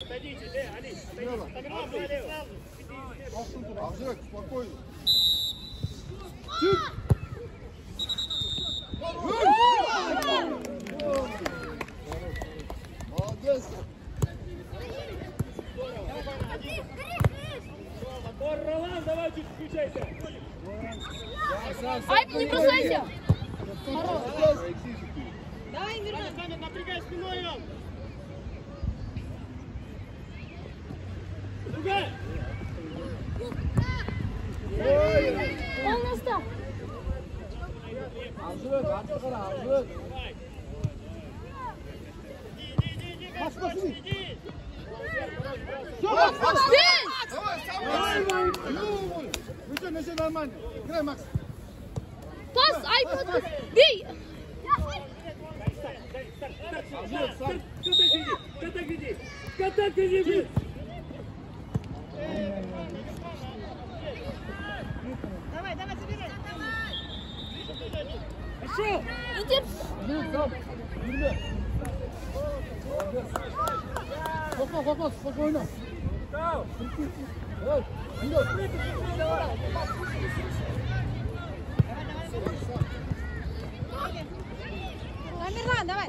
Отойдите, э, Али, отойдите. Отогнал, налево. Авжик, спокойно. Молодец. Мотор, Ролан, давай чуть включайся. Ай, не бросайся! Молодец. Давай, Мирон! Напрягай спиной он. Другая. Полностью! Авжик, Давай! Давай, вставай. Ё-моё. Ничего, ничего, нормально. Играй, Макс. Пас! Ай, вот! Бей! Старт, старт, контакт иди, контакт иди, блин. Давай, давай, забирай. Амирлан, давай.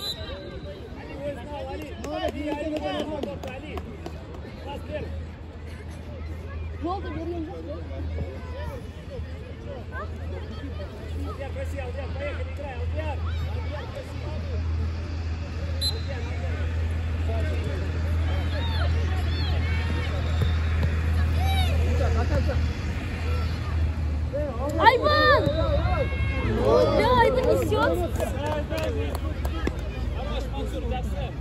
Али, Желтый, вернем. Айван! Да, Айван несет! Хорош, Мансур, жақсы.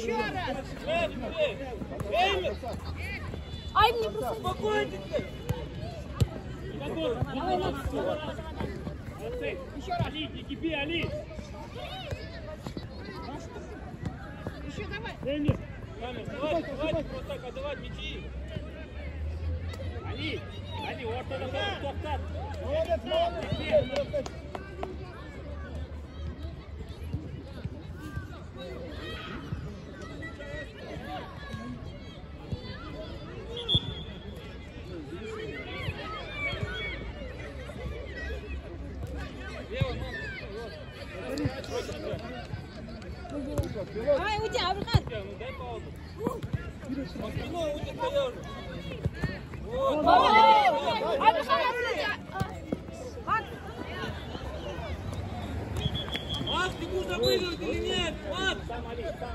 Еще раз. Эмир! Ай, не бросай! Спокойно теперь. Давай, Молодцы! Еще раз! Али, не кипи, Али! Еще давай. Эмир! Камер, хватит, хватит просто так отдавать мячи! Али! Али, ортада қол тоқтат! Молодец, молодец. Давай, уйди, Амирхан. Ну дай паузу! Спиной уйди, стоял. Айван, отсюда! Макс, ты будешь запрыгивать или нет? Макс! Сам Али, сам!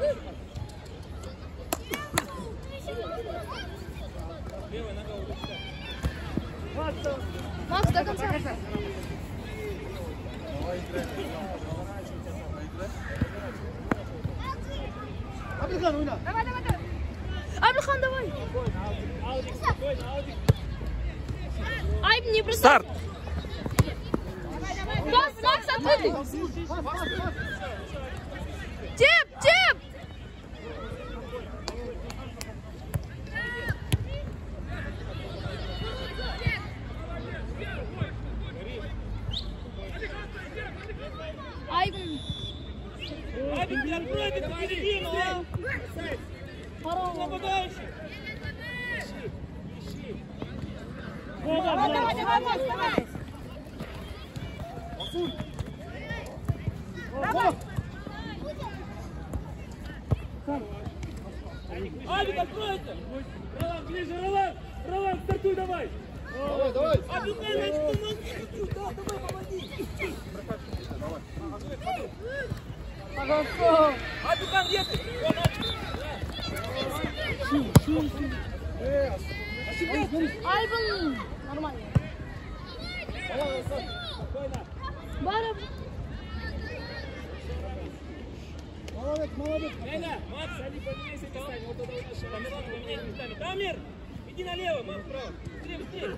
Левая нога улетела. Макс, до конца! Абдулхан, oyna. Абрахан, давай! Аудик, спокойно, Аудик! Ай, не бросай! Старт! Пас, Макс, открытый! Pas, открой ты середину, а? Здорово! Нападающий! Давай, давай, давай, Макс, давай. Basın. Адик, открой это! Ролан, ближе, Ролан! Ролан, стартуй давай! Давай, давай. Адик, дай мяч, помоги чуть-чуть, да, давай, помоги! Адик, где ты? Эй, ошибись. Айван! Нормально. Спокойно! Бара. Молодец, молодец. Лена, Макс, они поменяйся местами, вот туда у нас Тамерлан поменяйся местами. Тамир, иди налево, Макс, вправо. Быстрее, быстрее.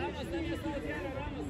Рамос на место Адриана, Рамос.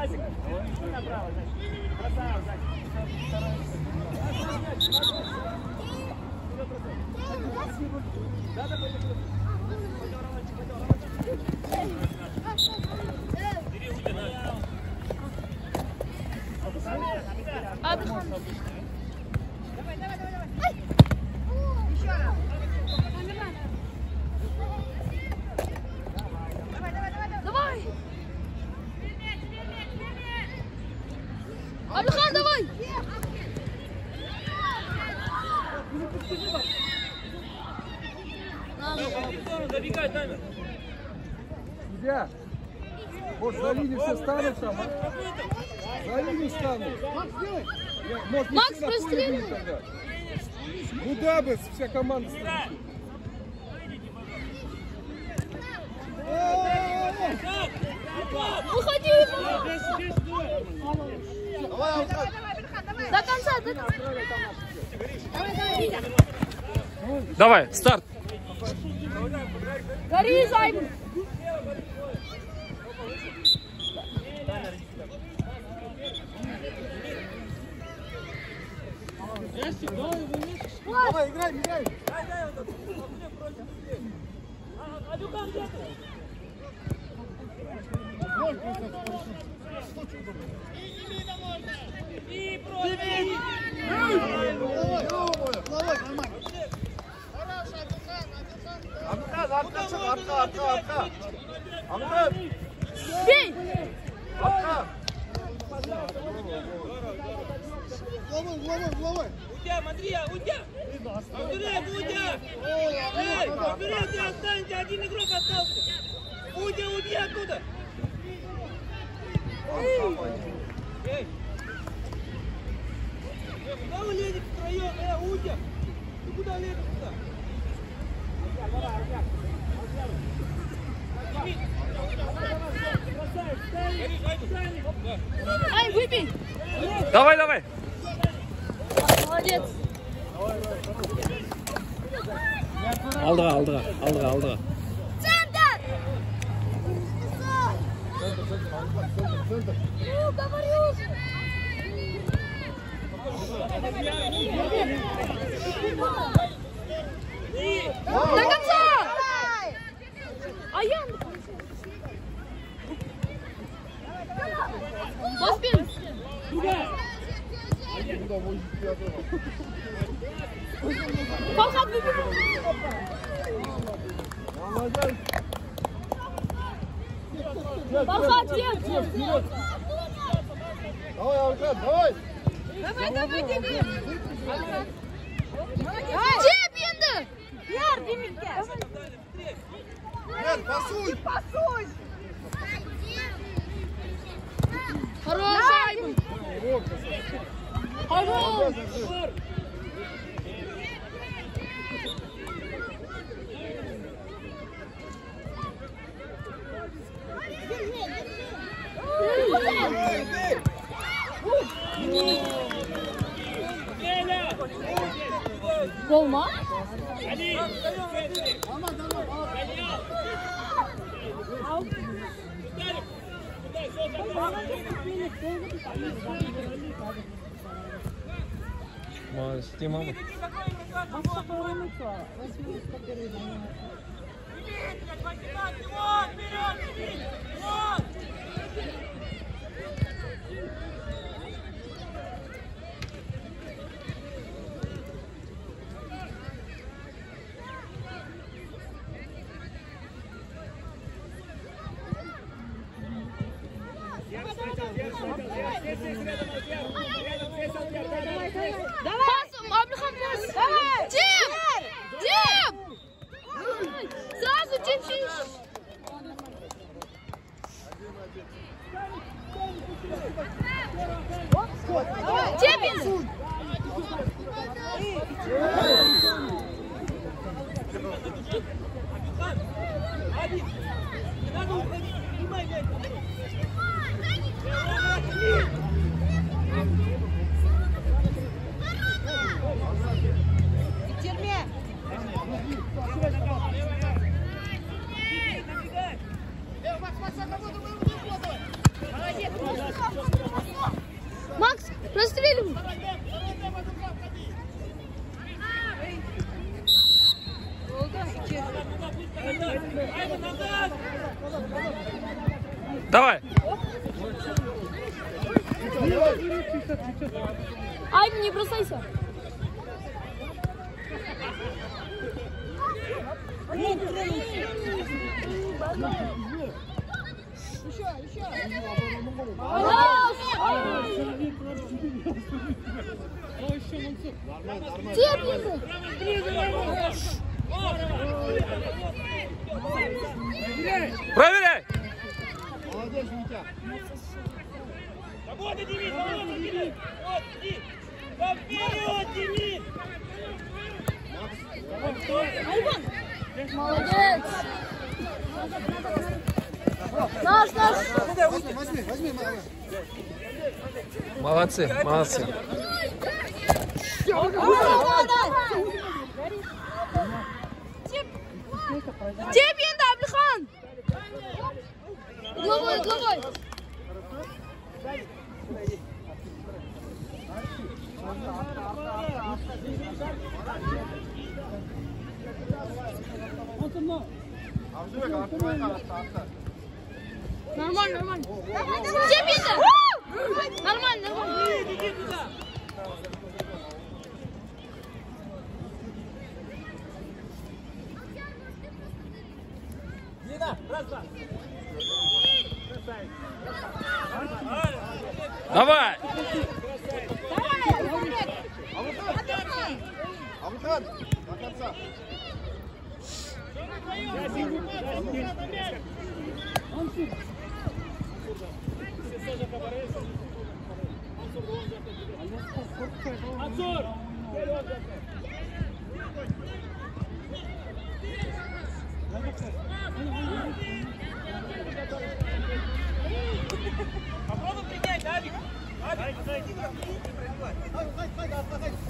Иди направо, Зайчик. Красава, Зайчик. Adhan. Давай. Забегай, Тамир. Судья. Вот за линию все станут там, а? За линию станут. Макс, делай. Может, Макс, прострели. тогда. Ну да, бы, вся команда стоит. Выходи. До конца, до конца. Давай, старт. Гори, Займ. Давай, играй, играй. Амтаз, головой, головой. Удя, Мадрия, Удя! Абдурек, Удя! Эй, ты останься, один игрок остался! Удя, уйди оттуда! Эй! Куда вы лезете втроем? Э, Удя! Ты куда лезешь туда? Ай, выбей. Давай, давай. Молодец. Алдыға, алдыға, алдыға, алдыға. Центр. Ну, говорю Ma știi, mamă? Пасом, Абрахам, Дим! Дим! Сразу, Дим, финиш! Дим! Али, не надо уходить, снимай мяч. Макс, расстреливай! Айва, назад! Давай! Ай, не бросайся! Где Проверяй! Свобода, Демид, свобода, Демид! Вот! Да вперед, Демид! Молодец! Наш, наш! Молодцы, молодцы. Теп енді Әбілхан! Głowoj, głowoj! Normal, normal. Cep yeter. Ансур! Попробуй принять, Авик! Авик, подойди, не пробивай. Делай! Он не подготовил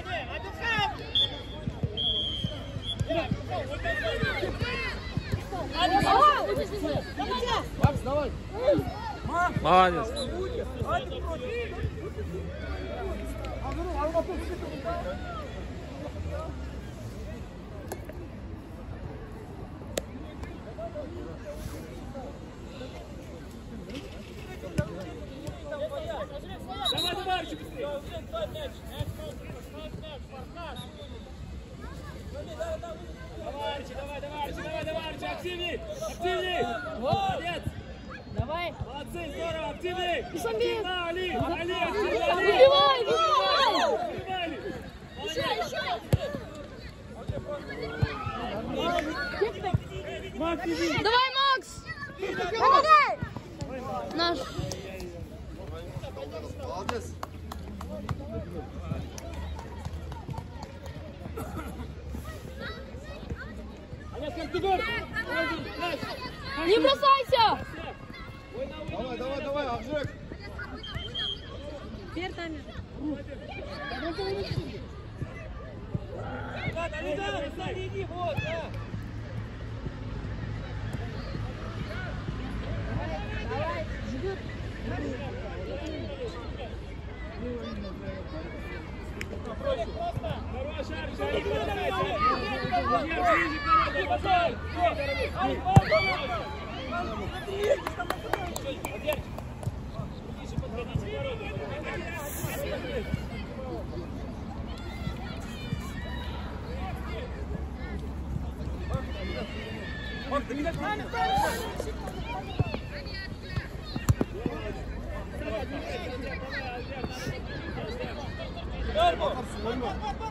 давай! Молодец. Давай, Alacağız. Не бросай! Vamos, vamos, vamos.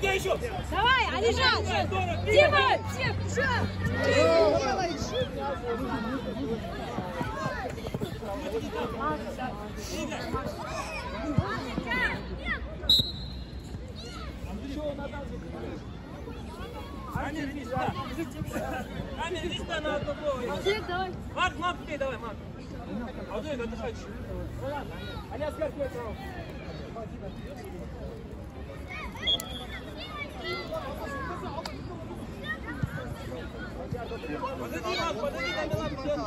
Где еще? Давай, Алиша. Дима, Амир, иди сюда. Амир, иди сюда на одно слово. Свет, давай. Марк, Марк, тебе давай, Марк. А ты отдыхать. Аляска, вперед! Подойди, Марк, подойди, дай Милан придет.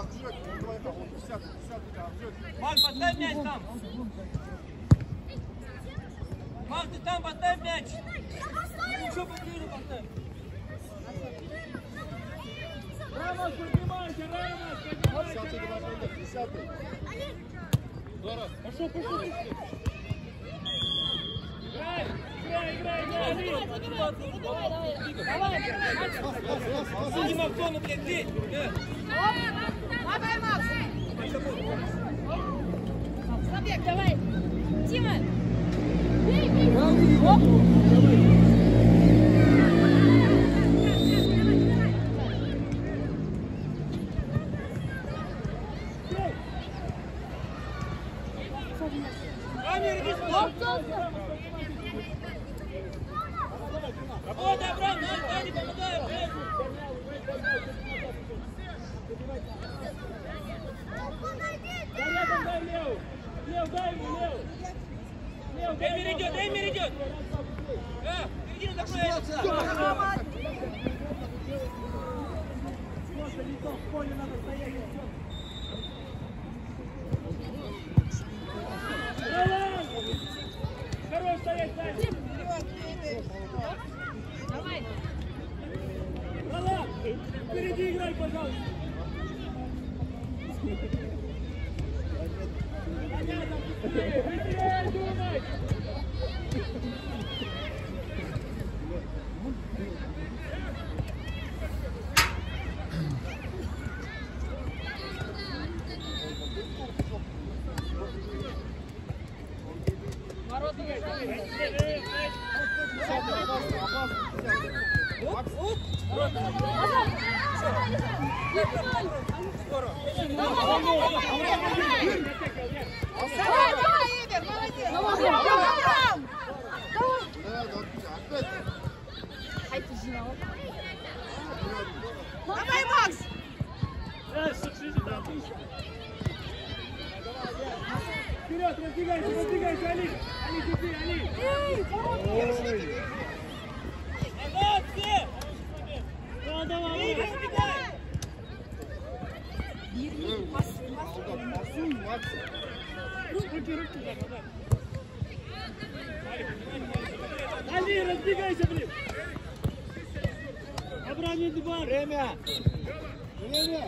Марк, поставь мяч там. Марк, ты там поставь мяч. Ты еще поближе поставь. Рамос, поднимайся, Рамос, поднимайся! Десятый. Пошел, пошел! Играй, играй, играй, играй, Али! Дима, в зону, блядь, здесь. Да. Давай, Макс. Забег, давай. Дима. Бей, бей. Амир, иди сюда. Работай, Абрам, на сзади помогаем, блядь. Дай рядом, дай Лев! Лев, дай ему, Лев! Лев, дай Эмир ему. идет, Эмир идет. Да, середину закрой. Просто лицо в поле надо стоять, и всё. Ролан! Хорош стоять сзади! Ролан, впереди играй, пожалуйста! Понятно, быстрее, быстрее думай! Давай, давай, Игорь, молодец. Давай, Макс. Вперед, раздвигайся, раздвигайся, Али! Али, теперь, Али! Назад все. Игорь, убегай. Али, раздвигайся, блин! Абрами два! Время. Время.